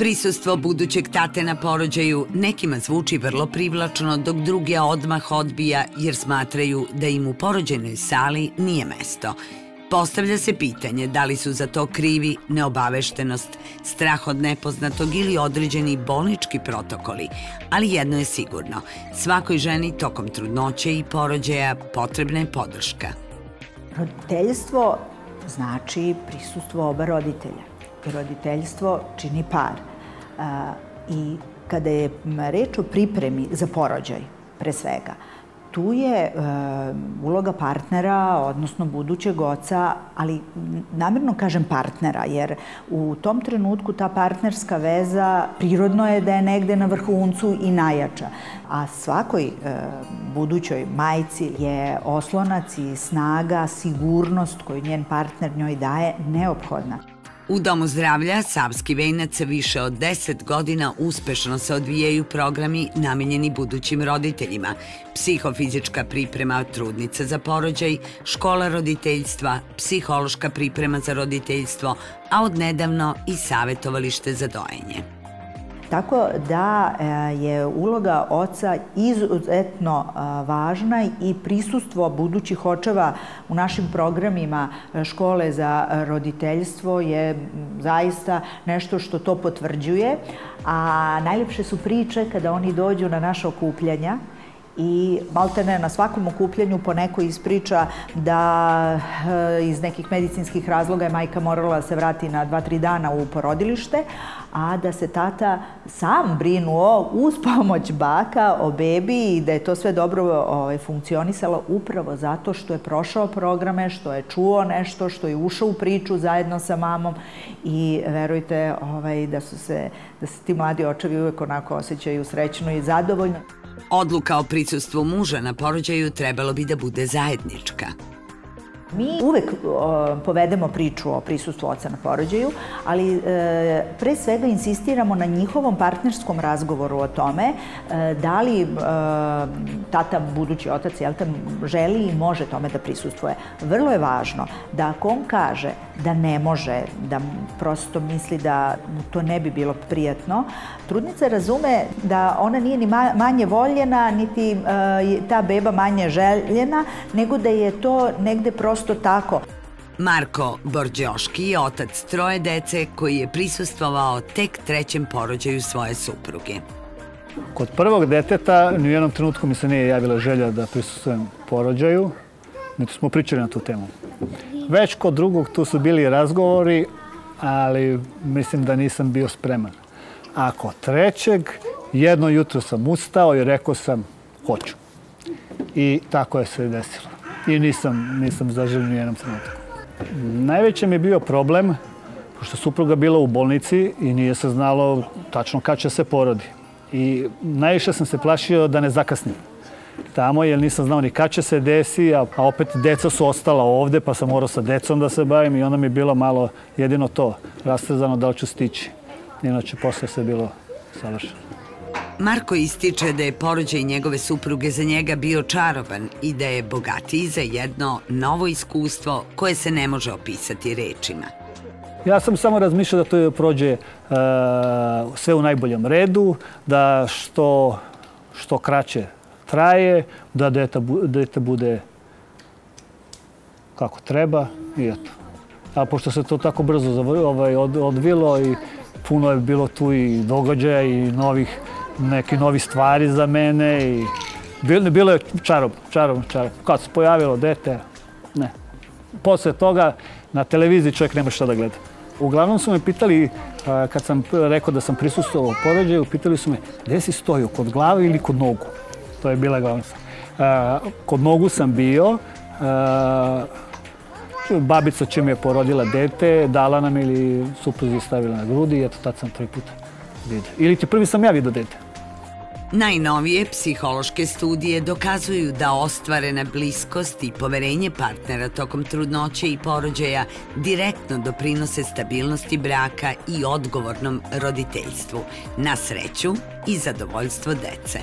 Prisustvo budućeg tate na porođaju nekima zvuči vrlo privlačno, dok druge odmah odbija jer smatraju da im u porođenoj sali nije mesto. Postavlja se pitanje da li su za to krivi neobaveštenost, strah od nepoznatog ili određeni bolnički protokoli, ali jedno je sigurno, svakoj ženi tokom trudnoće i porođaja potrebna je podrška. Roditeljstvo znači prisustvo oba roditelja. Roditeljstvo čini par. I kada je reč o pripremi za porođaj, pre svega, tu je e, uloga partnera, odnosno budućeg oca, ali namerno kažem partnera, jer u tom trenutku ta partnerska veza prirodno je da je negde na vrhuncu i najjača. A svakoj e, budućoj majci je oslonac i snaga, sigurnost koju njen partner njoj daje neophodna. U Domu zdravlja Savski venac više od 10 godina uspešno se odvijaju programi namenjeni budućim roditeljima, psihofizička priprema trudnica za porođaj, škola roditeljstva, psihološka priprema za roditeljstvo, a odnedavno i savetovalište za dojenje. Tako da e, je uloga oca izuzetno e, važna i prisustvo budućih očeva u našim programima e, škole za roditeljstvo je zaista nešto što to potvrđuje. A najlepše su priče kada oni dođu na naše okupljanja i maltene na svakom okupljanju po neko ispriča da e, iz nekih medicinskih razloga je majka morala da se vrati na 2-3 dana u porodilište, a da se tata sam brinuo uz pomoć baka o bebi i da je to sve dobro ovaj, funkcionisalo upravo zato što je prošao programe, što je čuo nešto, što je ušao u priču zajedno sa mamom i verujte ovaj, da su se, da se ti mladi očevi uvek onako osjećaju srećno i zadovoljno. Odluka o prisustvu muža na porođaju trebalo bi da bude zajednička. Mi uvek o, povedemo priču o prisustvu oca na porođaju, ali e, pre svega insistiramo na njihovom partnerskom razgovoru o tome e, da li e, tata, budući otac, jel te, želi i može tome da prisustvuje. Vrlo je važno da ako on kaže da ne može, da prosto misli da to ne bi bilo prijatno, trudnica razume da ona nije ni manje voljena, niti e, ta beba manje željena, nego da je to negde prosto prosto tako. Marko Borđoški je otac troje dece koji je prisustvovao tek trećem porođaju svoje supruge. Kod prvog deteta ni u jednom trenutku mi se nije javila želja da prisustvujem porođaju, niti smo pričali na tu temu. Već kod drugog tu su bili razgovori, ali mislim da nisam bio spreman. A kod trećeg, jedno jutro sam ustao i rekao sam hoću. I tako je se desilo i nisam, nisam zaželio ni jednom trenutku. Najveći mi je bio problem, pošto supruga bila u bolnici i nije se znalo tačno kad će se porodi. I najviše sam se plašio da ne zakasnim tamo, jer nisam znao ni kad će se desi, a, a opet deca su ostala ovde, pa sam morao sa decom da se bavim i onda mi je bilo malo jedino to, rastrzano da li ću stići. Inače, posle se bilo savršeno. Marko ističe da je porođaj njegove supruge za njega bio čaroban i da je bogatiji za jedno novo iskustvo koje se ne može opisati rečima. Ja sam samo razmišljao da to prođe uh, sve u najboljem redu, da što, što kraće traje, da dete bude kako treba i eto. A pošto se to tako brzo ovaj, odvilo i puno je bilo tu i događaja i novih neki novi stvari za mene i bilo, bilo je čarob, čarob, čarob. Kad se pojavilo dete, ne. Posle toga na televiziji čovjek nema šta da gleda. Uglavnom su me pitali, kad sam rekao da sam prisustvovao porođaju, pitali su me gde si stojio, kod glave ili kod nogu? To je bila glavna Kod nogu sam bio, babica čim je porodila dete, dala nam ili supruzi stavila na grudi i eto tad sam prvi put vidio. Ili ti prvi sam ja vidio dete. Najnovije psihološke studije dokazuju da ostvarena bliskost i poverenje partnera tokom trudnoće i porođaja direktno doprinose stabilnosti braka i odgovornom roditeljstvu, na sreću i zadovoljstvo dece.